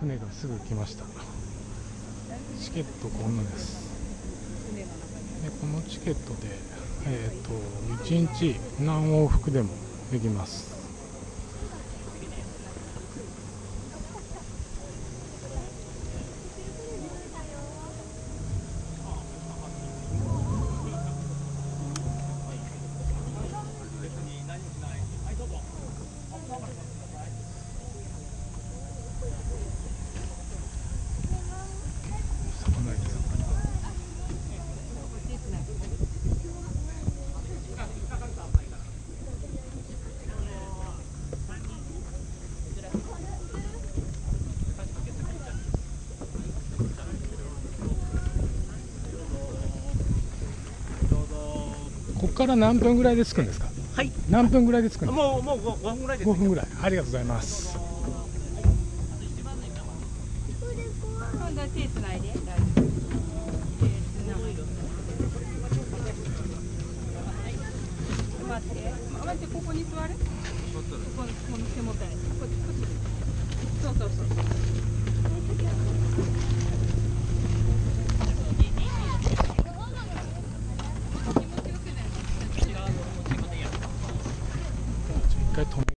船がすぐ来ました。チケットこんなです。でこのチケットで、えー、と1日何往復でもできます。ここから何分ぐらいで着くんですか？はい。何分ぐらいで着くんですか？もうもう 5, 5分ぐらいです、5分ぐらいありがとうございます今度は手つないで。大丈夫手つないで。待って。待ってここに座る？こここの手元に。こっちこっち。 그러니까 동...